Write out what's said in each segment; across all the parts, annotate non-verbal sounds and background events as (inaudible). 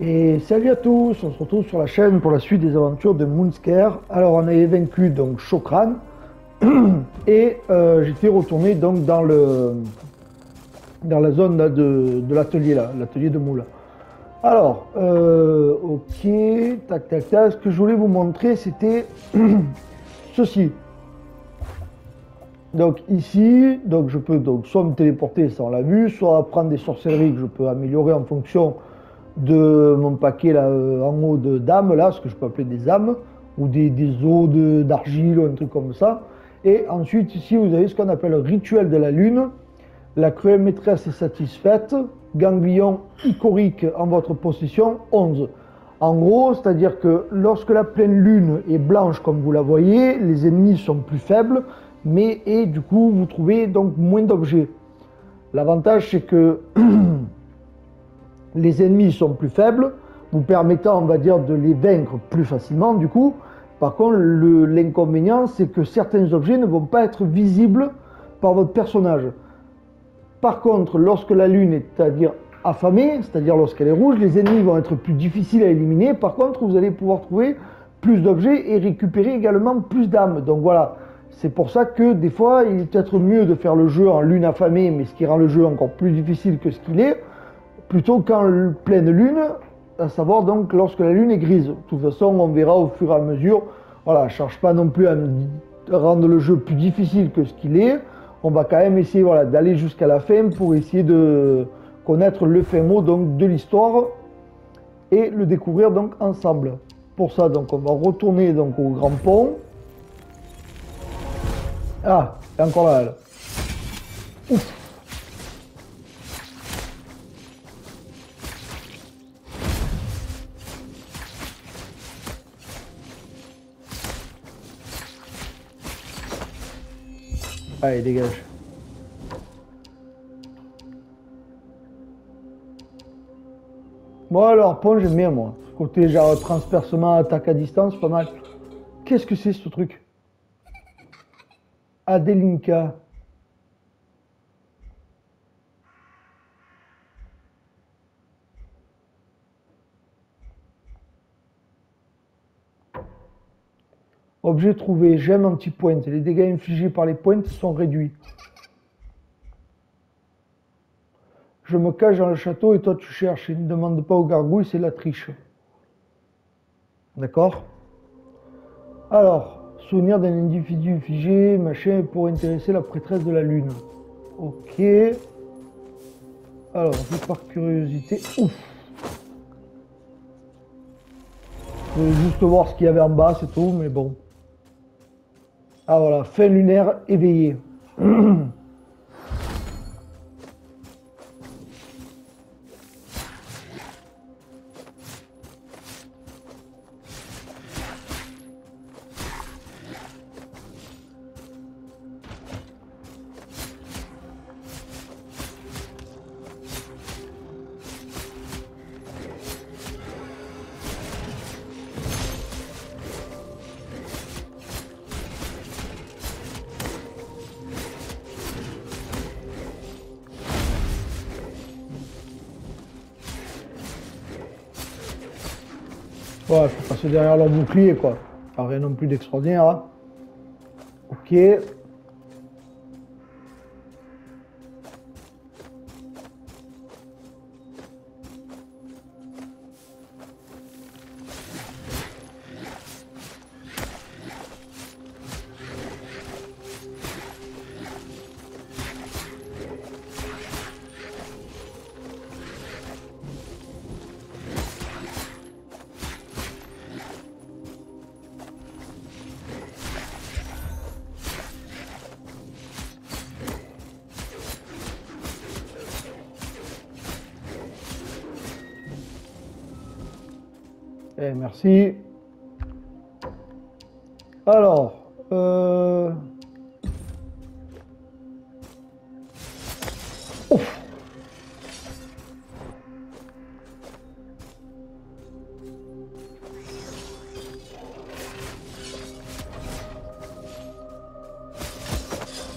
Et salut à tous, on se retrouve sur la chaîne pour la suite des aventures de Moonscare. Alors on avait vaincu donc Chokran (clears throat) et euh, j'ai fait retourner donc dans le dans la zone là, de, de l'atelier là, l'atelier de moule. Alors, euh, ok, tac tac tac, ce que je voulais vous montrer c'était (clears throat) ceci. Donc ici, donc je peux donc soit me téléporter, ça on l'a vu, soit prendre des sorcelleries que je peux améliorer en fonction de mon paquet euh, en haut de dames, là, ce que je peux appeler des âmes, ou des, os d'argile ou un truc comme ça. Et ensuite, ici, vous avez ce qu'on appelle le rituel de la lune. La cruelle maîtresse est satisfaite. Ganglion icorique en votre possession, 11. En gros, c'est-à-dire que lorsque la pleine lune est blanche, comme vous la voyez, les ennemis sont plus faibles, mais et du coup, vous trouvez donc moins d'objets. L'avantage, c'est que (clears throat) les ennemis sont plus faibles, vous permettant, on va dire, de les vaincre plus facilement du coup. Par contre, l'inconvénient, c'est que certains objets ne vont pas être visibles par votre personnage. Par contre, lorsque la lune est, c'est-à-dire affamée, c'est-à-dire lorsqu'elle est rouge, les ennemis vont être plus difficiles à éliminer. Par contre, vous allez pouvoir trouver plus d'objets et récupérer également plus d'âmes. Donc voilà, c'est pour ça que des fois, il est peut-être mieux de faire le jeu en lune affamée, mais ce qui rend le jeu encore plus difficile que ce qu'il est, plutôt qu'en pleine lune, à savoir donc lorsque la lune est grise. De toute façon, on verra au fur et à mesure. Voilà, je cherche pas non plus à rendre le jeu plus difficile que ce qu'il est. On va quand même essayer voilà, d'aller jusqu'à la fin pour essayer de connaître le fin mot donc, de l'histoire et le découvrir donc ensemble. Pour ça, donc, on va retourner donc, au grand pont. Ah, encore là. elle. Allez, dégage. Moi, alors, pont, j'aime bien, moi. Côté, genre, transpercement, attaque à distance, pas mal. Qu'est-ce que c'est, ce truc? Adelinka. Objet trouvé, j'aime anti-pointe. Les dégâts infligés par les pointes sont réduits. Je me cache dans le château et toi tu cherches. Et ne demande pas aux gargouilles, c'est la triche. D'accord? Alors, souvenir d'un individu figé, machin, pour intéresser la prêtresse de la lune. Ok. Alors, juste par curiosité. Ouf Je voulais juste voir ce qu'il y avait en bas, c'est tout, mais bon. Ah voilà, fin lunaire éveillée. (clears throat) Ouais, faut passer derrière leur bouclier, quoi. Pas rien non plus d'extraordinaire. hein. Ok. Eh, merci. Alors, euh... Ouf.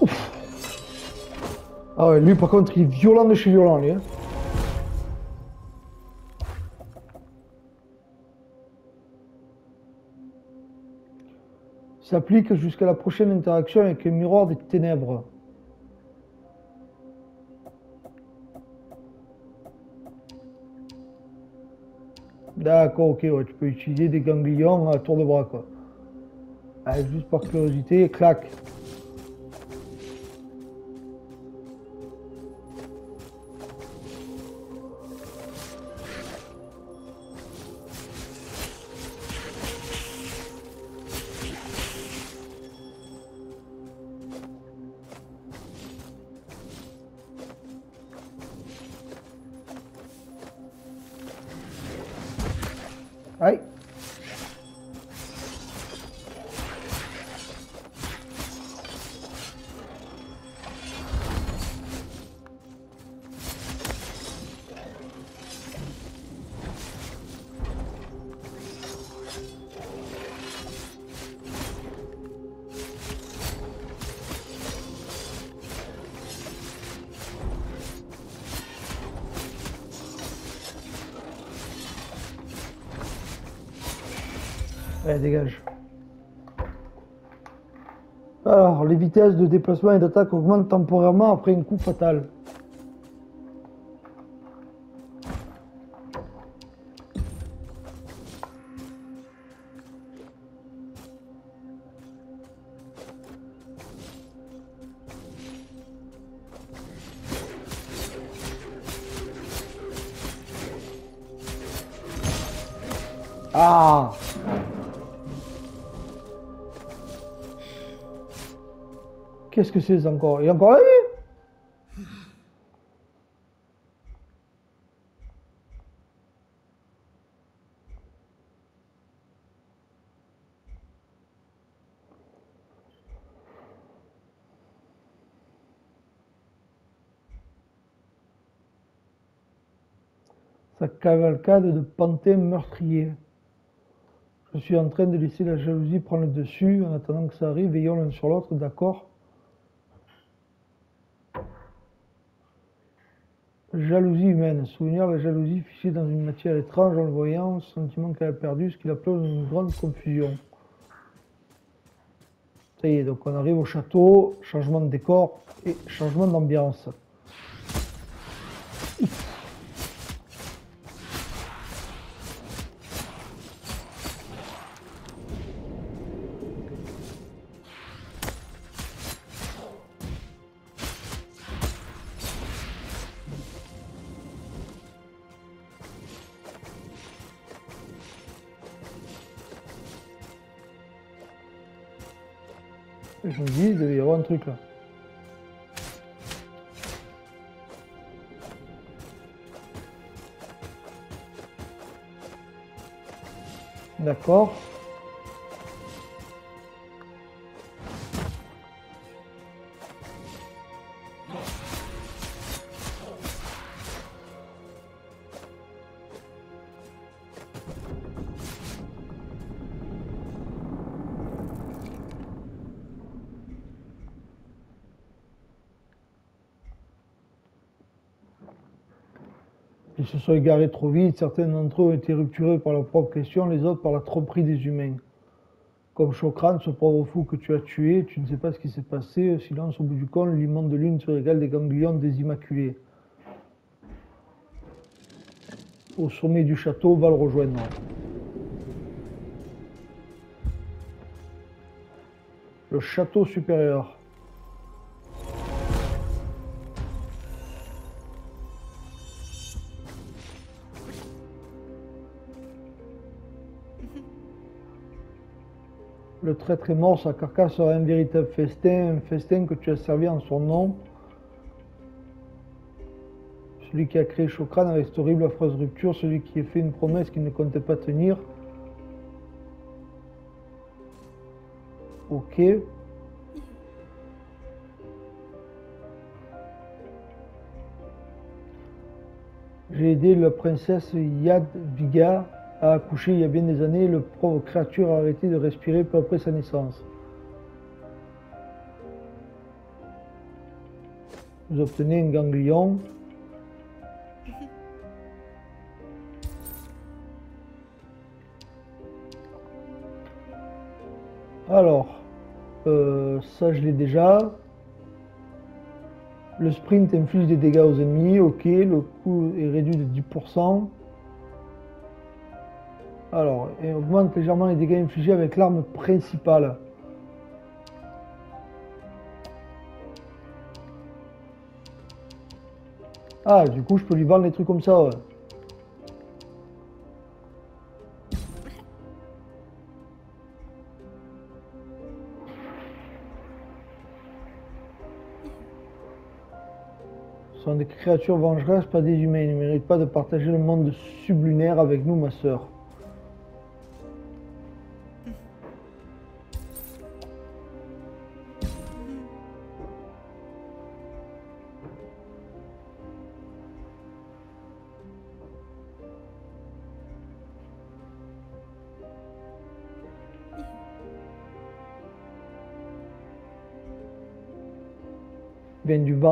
Ouf. Ah ouais, lui par contre il est violent de chez violent lui. hein. S'applique jusqu'à la prochaine interaction avec le miroir des ténèbres. D'accord, ok, tu peux utiliser des ganglions à tour de bras, quoi. Allez, juste par curiosité, clac. Allez, dégage. Alors, les vitesses de déplacement et d'attaque augmentent temporairement après un coup fatal. Ah Qu'est-ce que c'est encore? Il est encore là lui Sa cavalcade de pantins meurtriers. Je suis en train de laisser la jalousie prendre le dessus. En attendant que ça arrive, veillons l'un sur l'autre, d'accord? Jalousie humaine. Souvenir la jalousie fichée dans une matière étrange en le voyant, sentiment qu'elle a perdu, ce qui la plonge dans une grande confusion. Ça y est, donc on arrive au château, changement de décor et changement d'ambiance. D'accord. Sont égarés trop vite, certains d'entre eux ont été rupturés par leurs propres questions, les autres par la tromperie des humains. Comme Chokran, ce pauvre fou que tu as tué, tu ne sais pas ce qui s'est passé, silence au bout du compte, l'immonde de lune se régale des ganglions des Immaculés. Au sommet du château, va le rejoindre. Le château supérieur. Le traître est mort, sa carcasse sera un véritable festin, un festin que tu as servi en son nom. Celui qui a créé Chokran avec cette horrible affreuse rupture, celui qui a fait une promesse qu'il ne comptait pas tenir. Ok. J'ai aidé la princesse Yadviga a accouché il y a bien des années, le pauvre créature a arrêté de respirer peu après sa naissance. Vous obtenez un ganglion. (laughs) Alors, Euh, ça, je l'ai déjà. Le sprint inflige des dégâts aux ennemis. Ok, le coût est réduit de 10%. Alors, et augmente légèrement les dégâts infligés avec l'arme principale. Ah, du coup, je peux lui vendre des trucs comme ça, ouais. Sont des créatures vengeresses, pas des humains. Ils ne méritent pas de partager le monde sublunaire avec nous, ma sœur.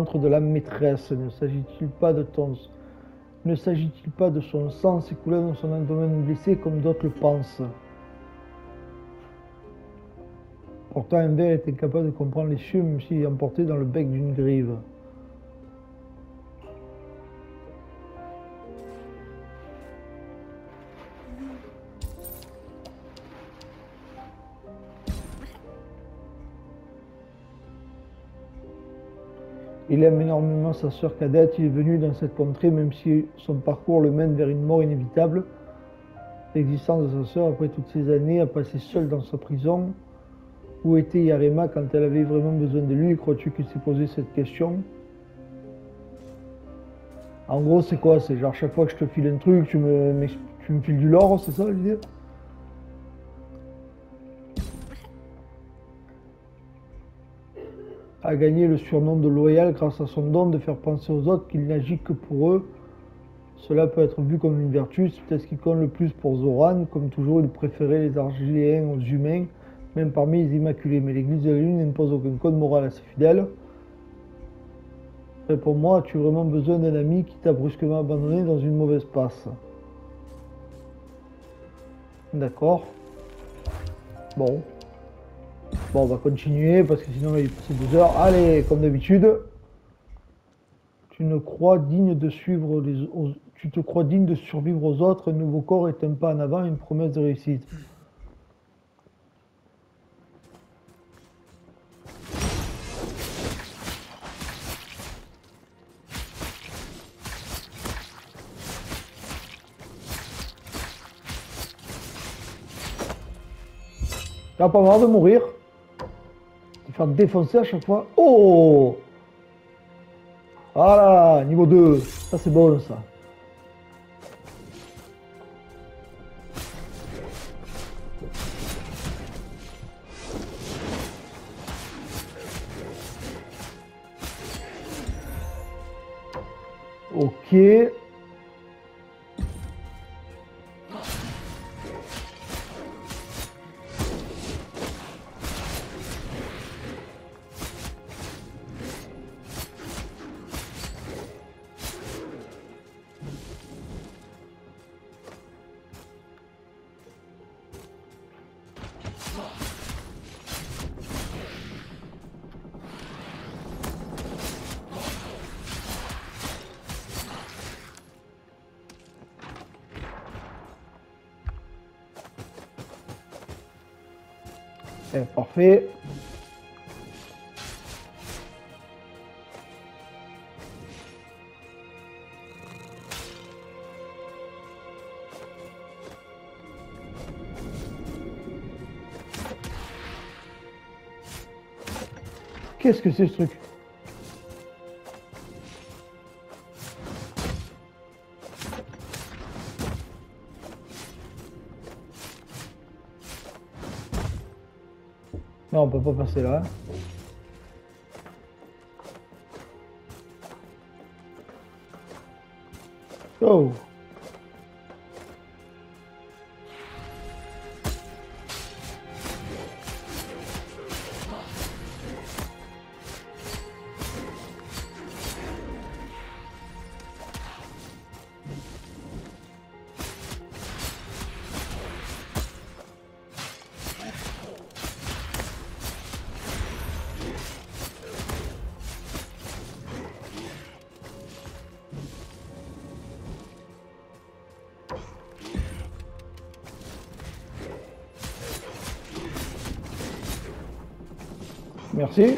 De la maîtresse. Ne s'agit-il pas de. Ne s'agit-il pas de son sang s'écoulant dans son abdomen blessé comme d'autres le pensent? Pourtant, un verre est incapable de comprendre les cieux, même s'il est emporté dans le bec d'une grive. Il aime énormément sa sœur cadette. Il est venu dans cette contrée, même si son parcours le mène vers une mort inévitable. L'existence de sa sœur, après toutes ces années, a passé seule dans sa prison. Où était Yarema quand elle avait vraiment besoin de lui? Crois-tu qu'il s'est posé cette question? En gros, c'est quoi? C'est genre chaque fois que je te file un truc, tu me, files du lore, c'est ça l'idée a gagné le surnom de loyal grâce à son don de faire penser aux autres qu'il n'agit que pour eux. Cela peut être vu comme une vertu, c'est peut-être ce qui compte le plus pour Zoran. Comme toujours, il préférait les Argiléens aux humains, même parmi les Immaculés. Mais l'Église de la Lune n'impose aucun code moral à ses fidèles. pour moi as-tu vraiment besoin d'un ami qui t'a brusquement abandonné dans une mauvaise passe D'accord. Bon. Bon, on va continuer parce que sinon il est passé deux heures. Allez, comme d'habitude. Tu ne crois digne de suivre les tu te crois digne de survivre aux autres. Un nouveau corps est un pas en avant, une promesse de réussite. T'as pas marre de mourir? Faire défoncer à chaque fois. Oh Voilà, niveau 2. Ça c'est bon ça. Ok. Eh, parfait. Qu'est-ce que c'est ce truc? On peut pas passer là. Merci.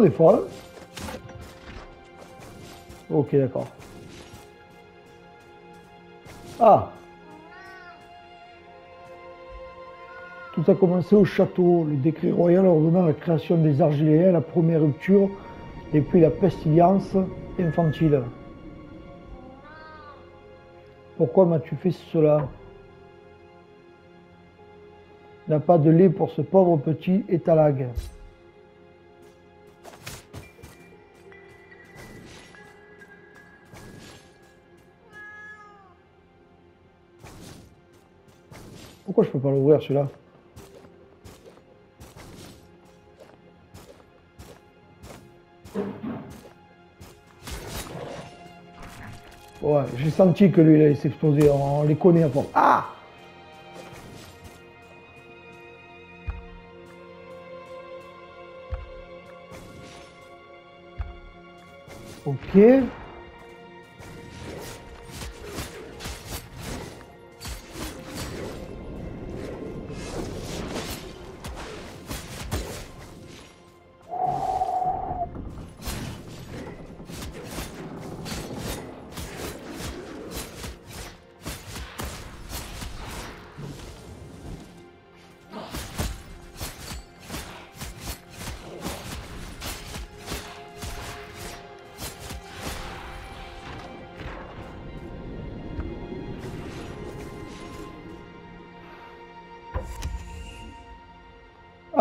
Des fois. Ok, d'accord. Ah Tout a commencé au château, le décret royal ordonnant la création des Argiléens, la première rupture, et puis la pestilence infantile. Pourquoi m'as-tu fait cela? N'a pas de lait pour ce pauvre petit étalag. Pas l'ouvrir celui-là Ouais, j'ai senti que lui il allait s'exploser, on les connaît. Ah Ok.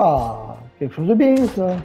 Ah, quelque chose de bien ça.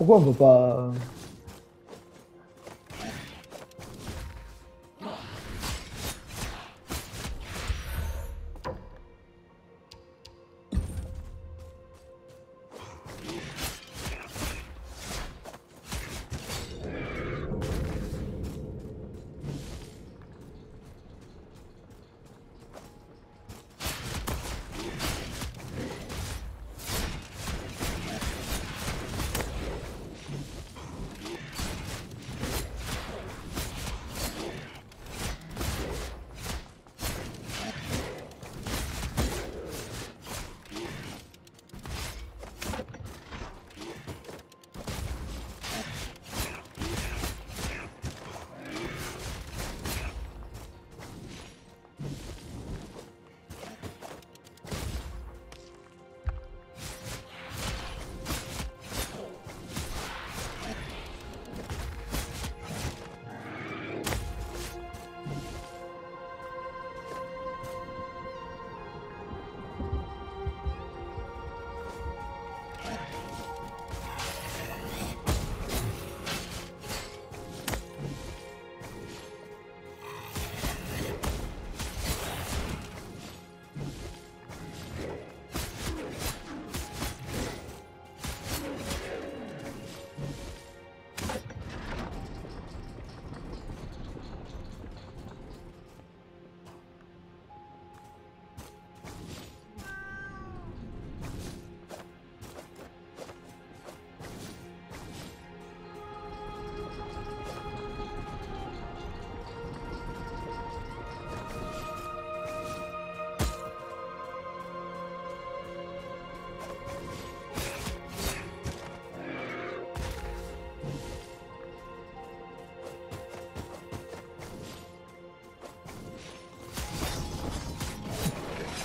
Pourquoi on peut pas...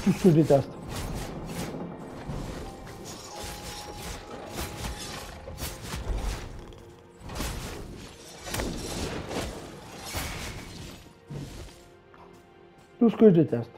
Tout ce que je déteste. Tout ce que je déteste.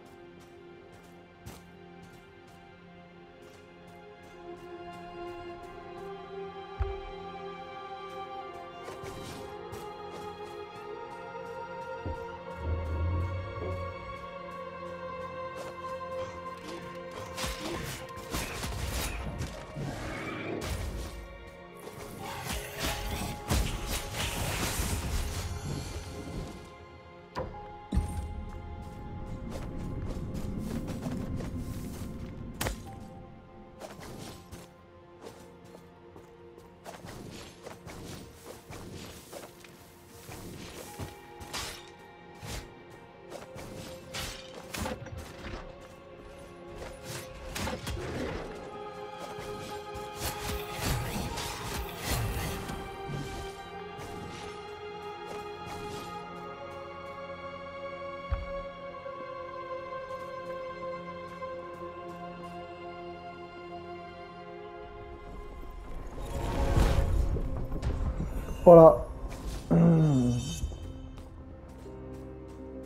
Voilà.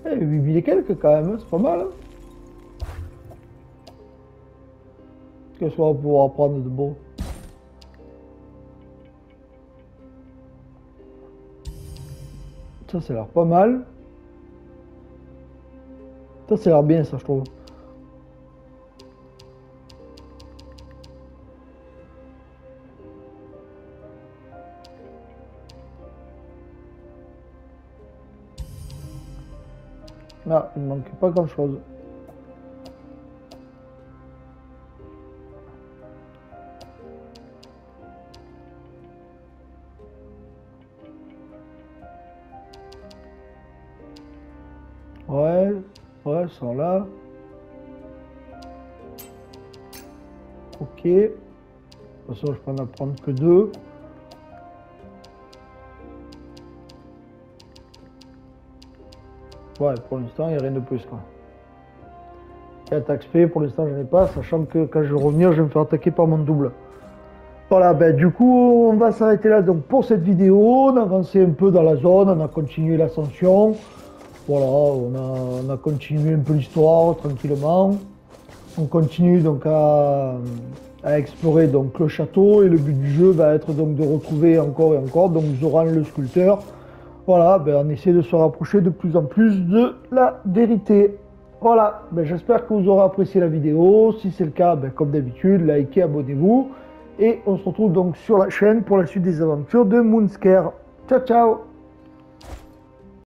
Eh, 8000 et quelques quand même, hein, c'est pas mal. Hein Qu'est-ce qu'on va pouvoir prendre de beau Ça, ça l'air pas mal. Ça, ça l'air bien, ça, je trouve. Il ne manque pas grand chose. Ouais, ouais, sont là. Ok. De toute façon, je peux en prendre que deux. Ouais, pour l'instant, il n'y a rien de plus. Quoi. Et attaque spé, pour l'instant, je n'ai pas, sachant que quand je vais revenir, je vais me faire attaquer par mon double. Voilà, ben du coup, on va s'arrêter là donc pour cette vidéo. On a avancé un peu dans la zone, on a continué l'ascension. Voilà, on a, on a, continué un peu l'histoire tranquillement. On continue donc à, à, explorer donc le château et le but du jeu va être donc de retrouver encore et encore donc Zoran le sculpteur voilà, ben on essaie de se rapprocher de plus en plus de la vérité. Voilà, ben j'espère que vous aurez apprécié la vidéo. Si c'est le cas, ben comme d'habitude, likez, abonnez-vous. Et on se retrouve donc sur la chaîne pour la suite des aventures de Moonscare. Ciao, ciao